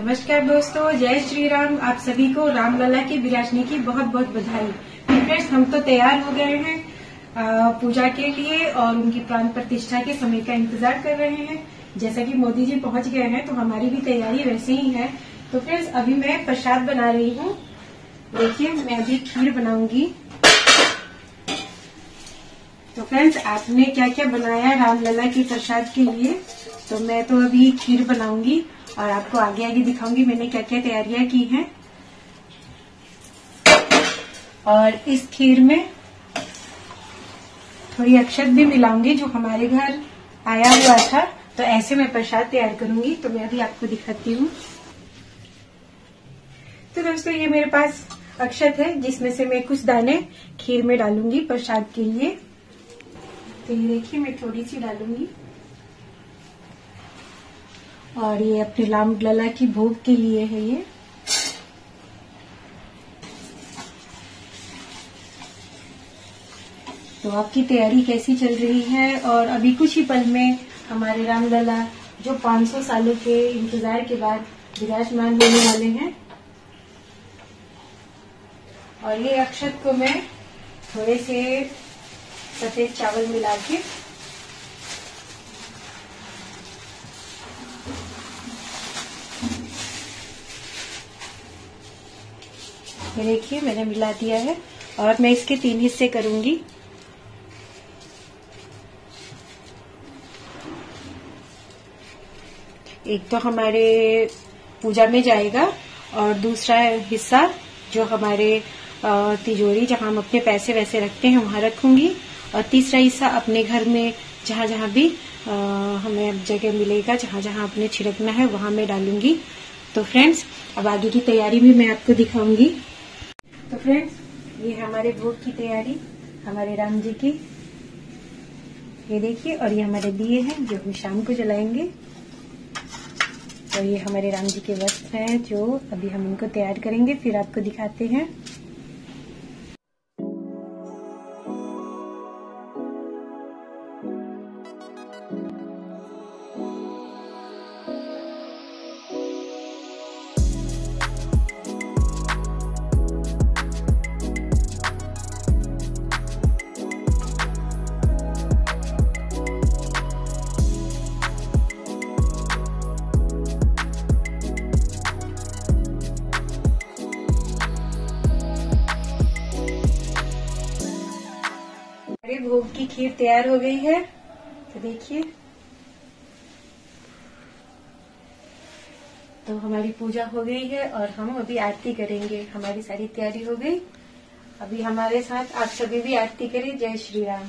नमस्कार दोस्तों, जय श्री राम आप सभी को रामलला की विराजनी की बहुत बहुत बधाई फ्रेंड्स, हम तो तैयार हो गए हैं पूजा के लिए और उनकी प्राण प्रतिष्ठा के समय का इंतज़ार कर रहे हैं। जैसा कि मोदी जी पहुँच गए हैं तो हमारी भी तैयारी वैसे ही है। तो फ्रेंड्स, अभी मैं प्रसाद बना रही हूँ। देखिए, मैं अभी खीर बनाऊँगी। तो फ्रेंड्स, आपने क्या क्या बनाया रामलला की प्रसाद के लिए? तो मैं तो अभी खीर बनाऊँगी। और आपको आगे आगे दिखाऊँगी मैंने क्या क्या तैयारियाँ की हैं। और इस खीर में थोड़ी अक्षत भी मिलाऊँगी जो हमारे घर आया हुआ था। तो ऐसे मैं प्रसाद तैयार करूँगी तो मैं अभी आपको दिखाती हूँ। तो दोस्तों, ये मेरे पास अक्षत है, जिसमें से मैं कुछ दाने खीर में डालूँगी प्रसाद के लिए। तो ये देखिए, मैं थोड़ी सी डालूँगी। और ये अपने राम लला की भोग के लिए है ये। तो आपकी तैयारी कैसी चल रही है? और अभी कुछ ही पल में हमारे रामलला जो 500 सालों के इंतज़ार के बाद विराजमान होने वाले हैं। और ये अक्षत को मैं थोड़े से सफ़ेद चावल मिला के ये देखिए मैंने मिला दिया है और मैं इसके तीन हिस्से करूँगी। एक तो हमारे पूजा में जाएगा और दूसरा हिस्सा जो हमारे तिजोरी जहाँ हम अपने पैसे वैसे रखते हैं वहाँ रखूँगी। और तीसरा हिस्सा अपने घर में जहाँ जहाँ भी आ, हमें जगह मिलेगा जहाँ जहाँ अपने छिड़कना है वहाँ मैं डालूँगी। तो फ्रेंड्स अब आगे की तैयारी भी मैं आपको दिखाऊँगी। तो फ्रेंड्स ये हमारे भोग की तैयारी, हमारे राम जी की। ये देखिए, और ये हमारे दिए हैं, जो हम शाम को जलाएँगे। और ये हमारे राम जी के वस्त्र हैं, जो अभी हम इनको तैयार करेंगे, फिर आपको दिखाते हैं। भोग की खीर तैयार हो गई है। तो देखिए। तो हमारी पूजा हो गई है और हम अभी आरती करेंगे। हमारी सारी तैयारी हो गई। अभी हमारे साथ आप सभी भी आरती करें। जय श्री राम।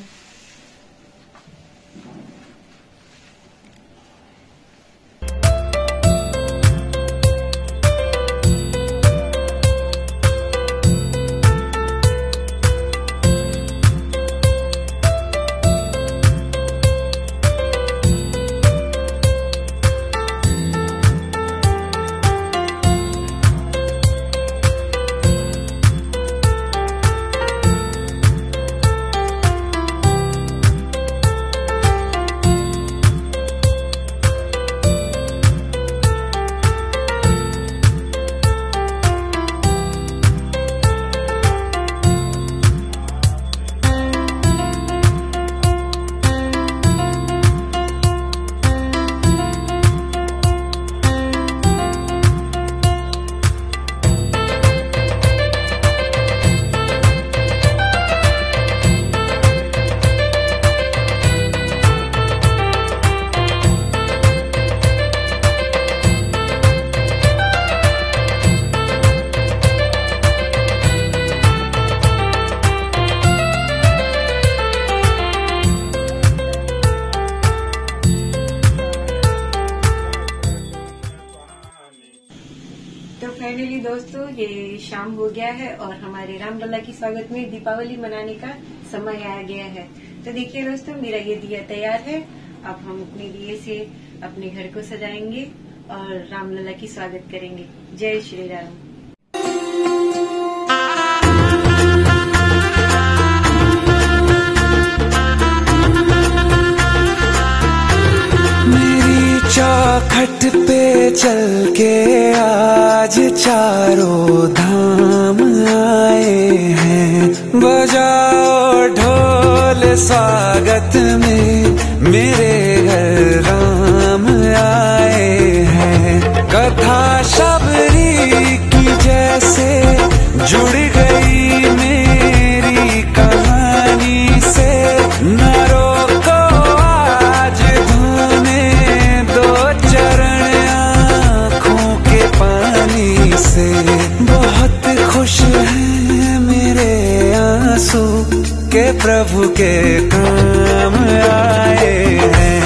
फाइनली दोस्तों, ये शाम हो गया है और हमारे रामलला की स्वागत में दीपावली मनाने का समय आ गया है। तो देखिए दोस्तों, मेरा ये दिया तैयार है। अब हम अपने दिए से अपने घर को सजाएँगे और रामलला की स्वागत करेंगे। जय श्री राम। घाट पे चल के आज चारों धाम आए हैं। बजाओ ढोल स्वागत में मेरे घर राम आए। आँसू के प्रभु के काम आए हैं।